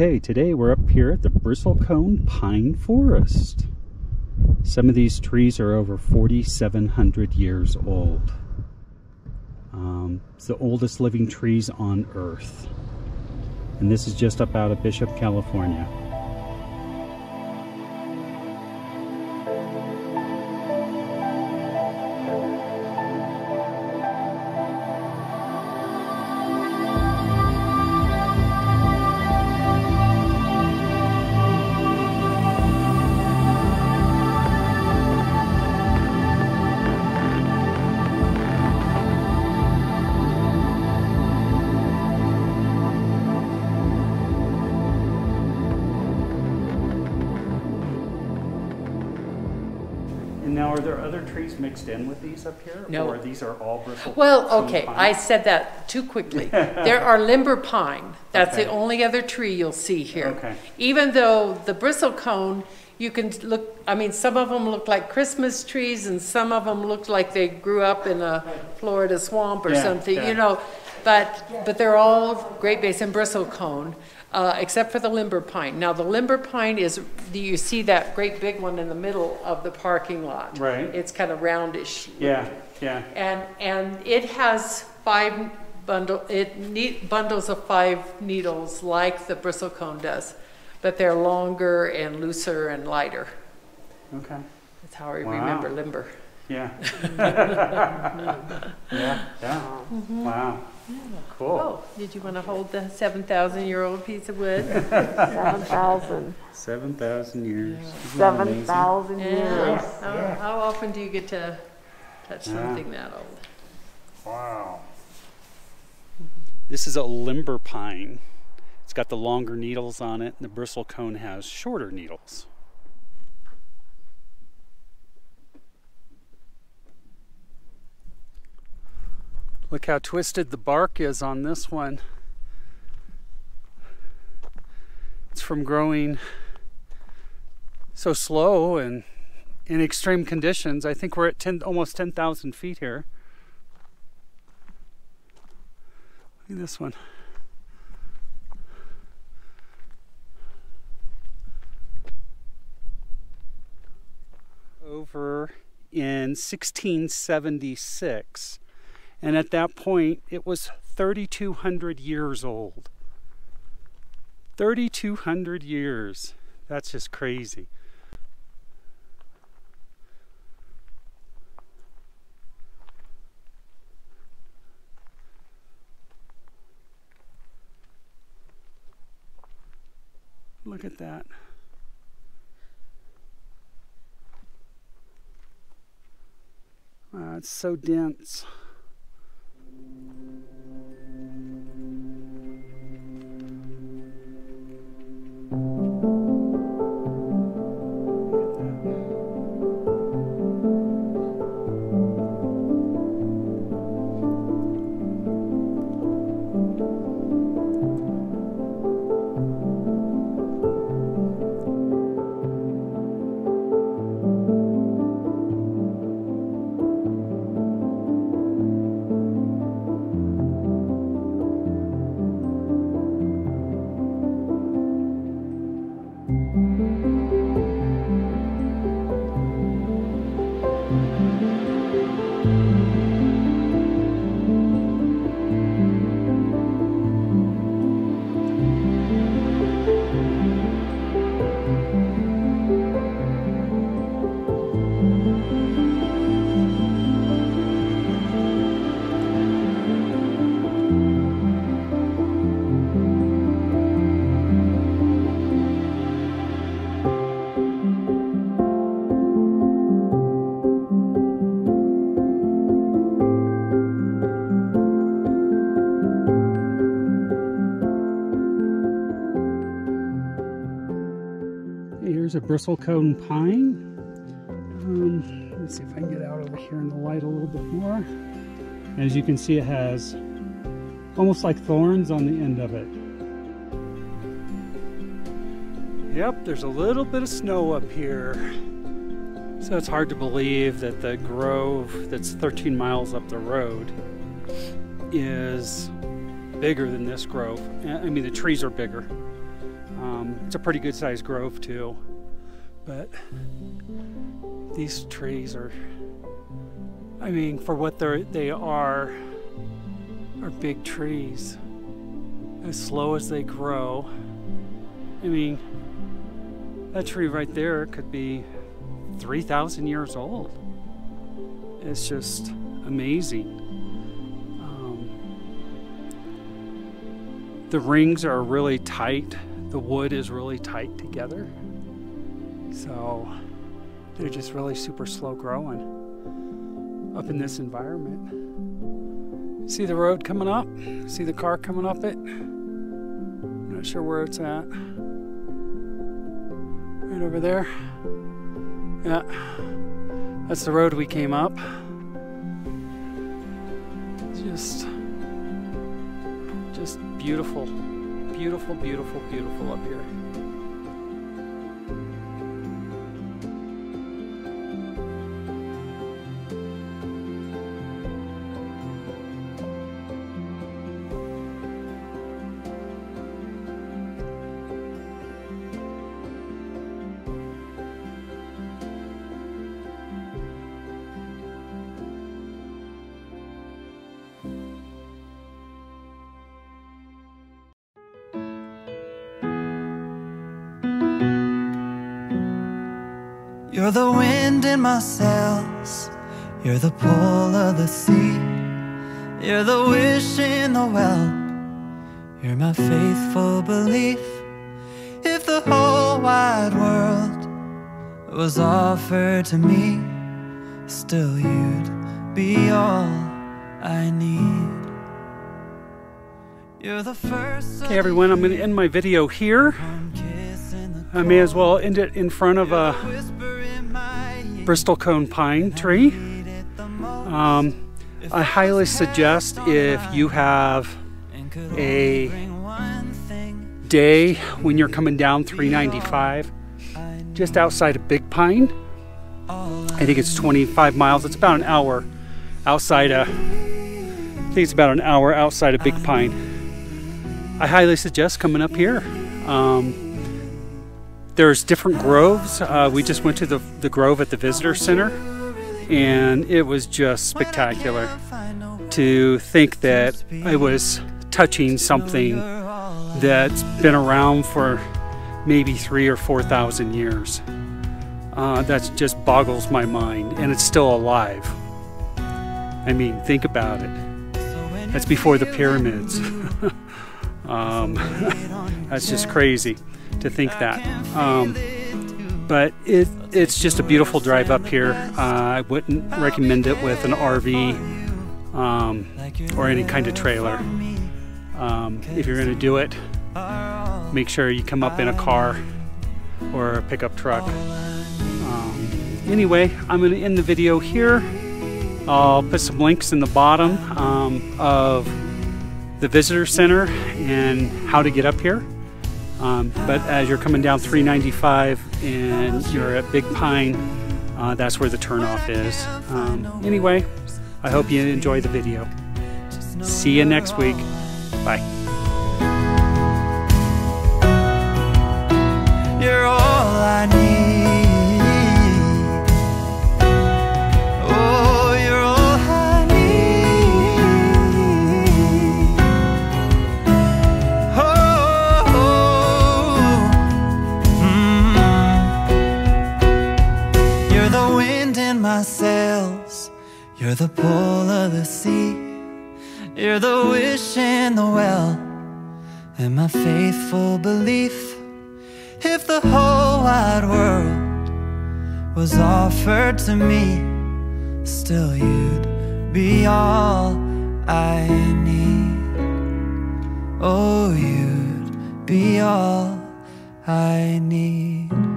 Okay, today we're up here at the Bristlecone Pine Forest. Some of these trees are over 4,700 years old. Um, it's the oldest living trees on Earth. And this is just up out of Bishop, California. There other trees mixed in with these up here? No. Or these are all bristle? Well, okay, pine? I said that too quickly. There are limber pine. That's the only other tree you'll see here. Okay. Even though the bristlecone, you can look, I mean, some of them look like Christmas trees and some of them look like they grew up in a Florida swamp or Yeah, something, yeah. you know. But, but they're all Great Basin bristlecone, uh, except for the limber pine. Now, the limber pine is, do you see that great big one in the middle of the parking lot? Right. It's kind of roundish. Yeah, yeah. And, and it has five bundle, it ne bundles of five needles like the bristlecone does, but they're longer and looser and lighter. Okay. That's how I Wow. remember limber. Yeah. yeah, yeah. Wow. Cool. Oh, did you want to hold the seven thousand year old piece of wood? Seven thousand. 7,000 years. Isn't that Seven amazing? thousand Yeah. years. How, how often do you get to touch Yeah. something that old? Wow. This is a limber pine. It's got the longer needles on it, and the bristlecone has shorter needles. Look how twisted the bark is on this one. It's from growing so slow and in extreme conditions. I think we're at 10, almost 10,000 feet here. Look at this one. Over in 1676. And at that point, it was 3,200 years old. 3,200 years. That's just crazy. Look at that. Wow, it's so dense. Here's a bristlecone pine. Um, let's see if I can get out over here in the light a little bit more. As you can see, it has almost like thorns on the end of it. Yep, there's a little bit of snow up here. So it's hard to believe that the grove that's 13 miles up the road is bigger than this grove. I mean, the trees are bigger. Um, it's a pretty good sized grove too. But these trees are, I mean, for what they're, they are, are big trees. As slow as they grow. I mean, that tree right there could be 3,000 years old. It's just amazing. Um, the rings are really tight. The wood is really tight together. So they're just really super slow growing up in this environment. See the road coming up? See the car coming up it? Not sure where it's at. Right over there. Yeah. That's the road we came up. Just just beautiful. Beautiful, beautiful, beautiful up here. You're the wind in my sails. You're the pull of the sea. You're the wish in the well. You're my faithful belief. If the whole wide world was offered to me, still you'd be all I need. You're the first. Okay, everyone, I'm going to end my video here. I may as well end it in front of a Bristlecone pine tree. Um, I highly suggest if you have a day when you're coming down 395 just outside of Big Pine. I think it's 25 miles. It's about an hour outside of, I think it's about an hour outside of Big Pine. I highly suggest coming up here. Um, there's different groves. Uh, we just went to the, the grove at the visitor center, and it was just spectacular to think that I was touching something that's been around for maybe three or four thousand years. Uh, that just boggles my mind, and it's still alive. I mean, think about it. That's before the pyramids. um, that's just crazy to think that. Um, but it, it's just a beautiful drive up here. Uh, I wouldn't recommend it with an RV um, or any kind of trailer. Um, if you're going to do it, make sure you come up in a car or a pickup truck. Um, anyway, I'm going to end the video here. I'll put some links in the bottom um, of the visitor center and how to get up here. Um, but as you're coming down 395 and you're at Big Pine, uh, that's where the turnoff is. Um, anyway, I hope you enjoy the video. See you next week. Bye. My sails. You're the pull of the sea. You're the wish in the well. And my faithful belief. If the whole wide world was offered to me, still you'd be all I need. Oh, you'd be all I need.